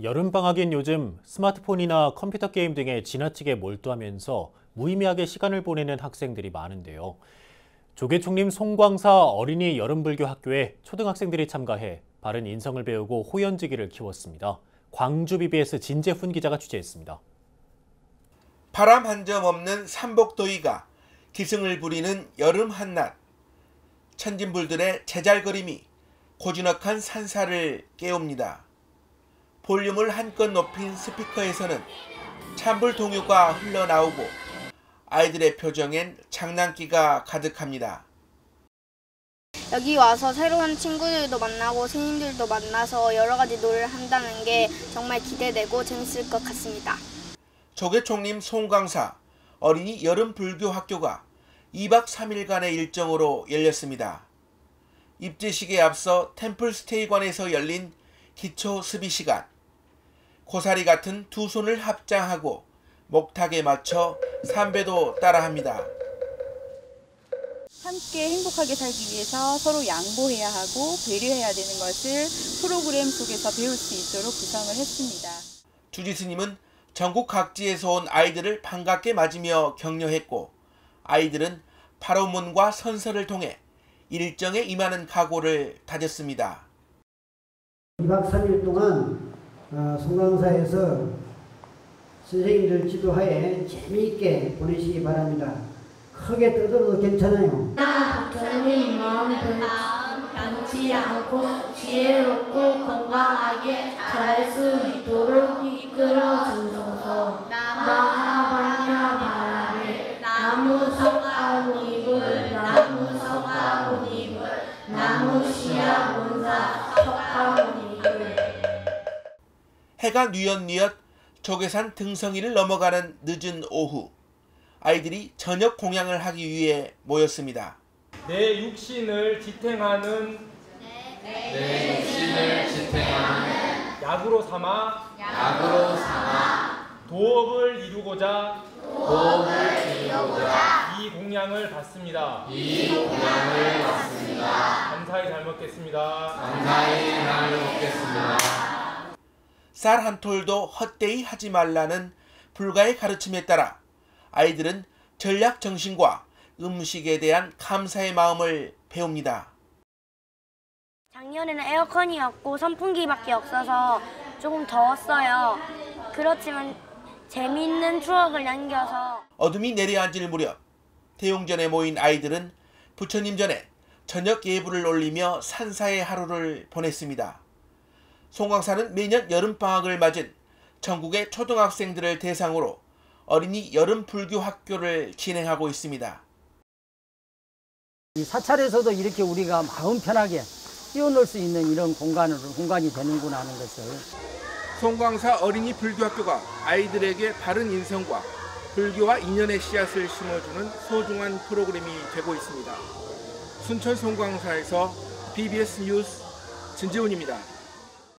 여름방학인 요즘 스마트폰이나 컴퓨터 게임 등에 지나치게 몰두하면서 무의미하게 시간을 보내는 학생들이 많은데요. 조계총림 송광사 어린이 여름불교 학교에 초등학생들이 참가해 바른 인성을 배우고 호연지기를 키웠습니다. 광주 BBS 진재훈 기자가 취재했습니다. 바람 한 점 없는 삼복도이가 기승을 부리는 여름 한낮. 천진불들의 제잘거림이 고즈넉한 산사를 깨웁니다. 볼륨을 한껏 높인 스피커에서는 찬불 동요가 흘러나오고 아이들의 표정엔 장난기가 가득합니다. 여기 와서 새로운 친구들도 만나고 선생님들도 만나서 여러 가지 놀이를 한다는 게 정말 기대되고 재밌을 것 같습니다. 조계총림 송강사 어린이 여름 불교 학교가 2박 3일간의 일정으로 열렸습니다. 입지식에 앞서 템플스테이관에서 열린 기초 수비 시간. 고사리 같은 두 손을 합장하고 목탁에 맞춰 삼배도 따라합니다. 함께 행복하게 살기 위해서 서로 양보해야 하고 배려해야 되는 것을 프로그램 속에서 배울 수 있도록 구성을 했습니다. 주지 스님은 전국 각지에서 온 아이들을 반갑게 맞으며 격려했고 아이들은 파로문과 선서를 통해 일정에 임하는 각오를 다졌습니다. 2박 3일 동안 어, 송강사에서 선생님들 지도하에 재미있게 보내시기 바랍니다. 크게 떠들어도 괜찮아요. 박사님 마음을 변치 않고 지혜롭고 건강하게 잘 수 있도록 이끌어 주소서 나하반야 바라에 나무 석 해가 뉘엿뉘엿 조계산 등성이를 넘어가는 늦은 오후 아이들이 저녁 공양을 하기 위해 모였습니다. 내 육신을 지탱하는 내 육신을 지탱하는 약으로 삼아 약으로 삼아 도업을 이루고자 도업을 이루고자 이 공양을 받습니다. 이 공양을 받습니다. 감사히 잘 먹겠습니다. 감사히 잘 먹겠습니다. 쌀 한 톨도 헛되이 하지 말라는 불가의 가르침에 따라 아이들은 전략 정신과 음식에 대한 감사의 마음을 배웁니다. 작년에는 에어컨이 없고 선풍기밖에 없어서 조금 더웠어요. 그렇지만 재미있는 추억을 남겨서 어둠이 내려앉을 무렵 대웅전에 모인 아이들은 부처님 전에 저녁 예불을 올리며 산사의 하루를 보냈습니다. 송광사는 매년 여름방학을 맞은 전국의 초등학생들을 대상으로 어린이 여름 불교 학교를 진행하고 있습니다. 이 사찰에서도 이렇게 우리가 마음 편하게 뛰어놀 수 있는 이런 공간으로 공간이 되는구나 하는 것을 송광사 어린이 불교학교가 아이들에게 바른 인성과 불교와 인연의 씨앗을 심어주는 소중한 프로그램이 되고 있습니다. 순천 송광사에서 BBS 뉴스 진지훈입니다.